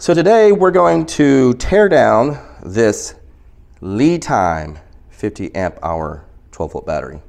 So today we're going to tear down this Li Time 50 amp hour 12 volt battery.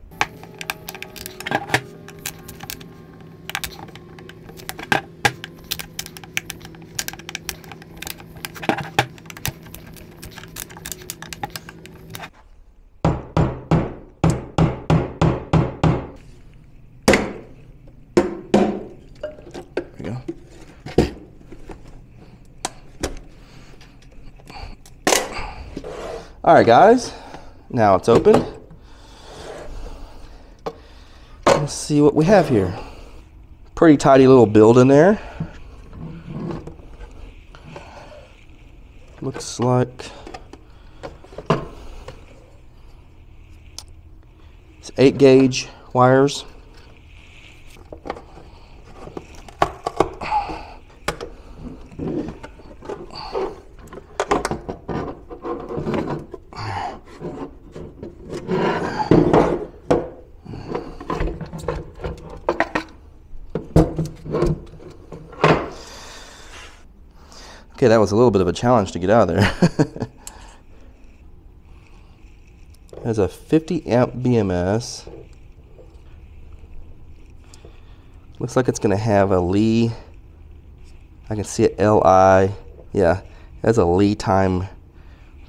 All right, guys. Now it's open. Let's see what we have here. Pretty tidy little build in there. Looks like it's eight gauge wires. Okay, that was a little bit of a challenge to get out of there. Has a 50 amp BMS. Looks like it's going to have a Lee. I can see it LI. Yeah, it has a Li Time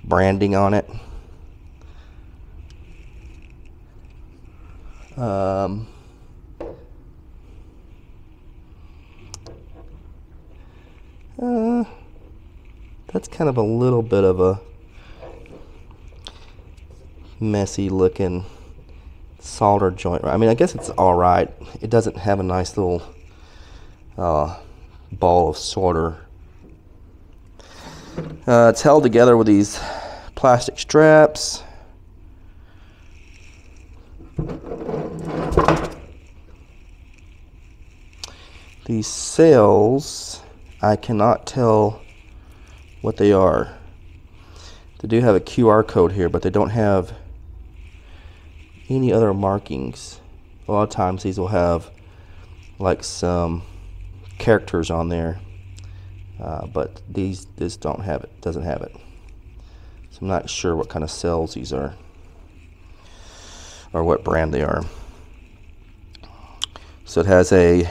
branding on it. Um, uh, that's kind of a little bit of a messy looking solder joint. I mean, I guess it's all right. It doesn't have a nice little uh, ball of solder. Uh, it's held together with these plastic straps. These cells, I cannot tell what they are. They do have a QR code here, but they don't have any other markings. A lot of times these will have like some characters on there, uh, but these this don't have it. Doesn't have it. So I'm not sure what kind of cells these are, or what brand they are. So it has a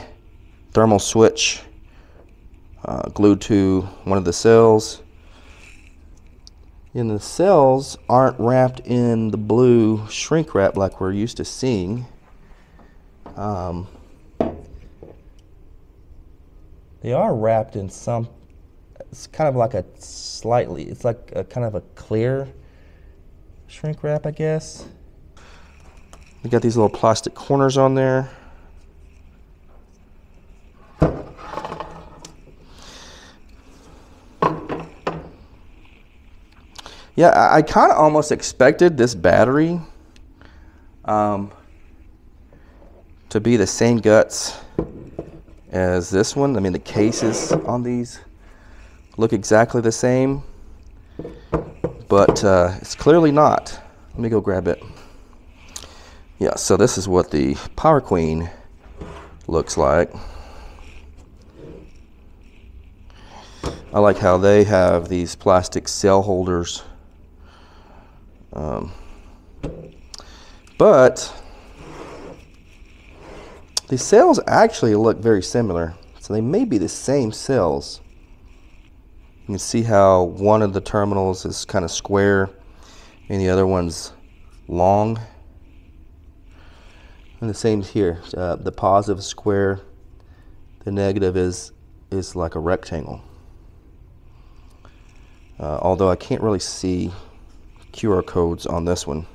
thermal switch uh, glued to one of the cells. And the cells aren't wrapped in the blue shrink wrap like we're used to seeing. Um, they are wrapped in some, it's kind of like a slightly, it's like a kind of a clear shrink wrap, I guess. We got these little plastic corners on there. Yeah, I, I kind of almost expected this battery um, to be the same guts as this one. I mean, the cases on these look exactly the same, but uh, it's clearly not. Let me go grab it. Yeah, so this is what the Power Queen looks like. I like how they have these plastic cell holders um, but the cells actually look very similar. So they may be the same cells. You can see how one of the terminals is kind of square and the other one's long. And the same here. Uh, the positive is square, the negative is is like a rectangle. Uh, although I can't really see QR codes on this one.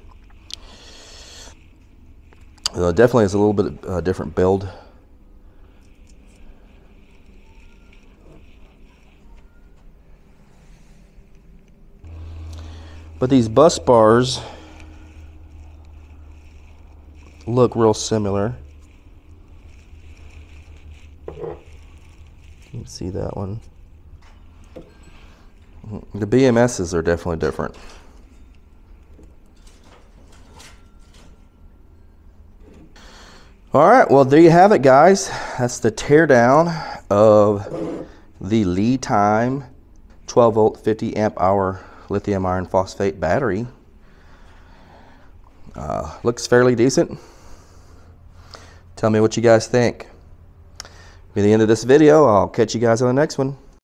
Uh, definitely is a little bit uh, different build. But these bus bars look real similar. You can see that one. The BMSs are definitely different. All right, well, there you have it, guys. That's the teardown of the Li Time 12 volt 50 amp hour lithium iron phosphate battery. Uh, looks fairly decent. Tell me what you guys think. Be the end of this video, I'll catch you guys on the next one.